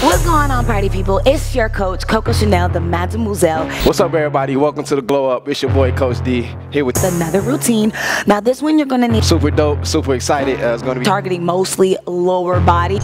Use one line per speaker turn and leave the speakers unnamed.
What's going on, party people? It's your coach, Coco Chanel, the Mademoiselle.
What's up, everybody? Welcome to the Glo-Up. It's your boy, Coach D, here with
Another routine. Now, this one you're gonna need
super dope, super excited. Uh, it's gonna be
targeting mostly lower body.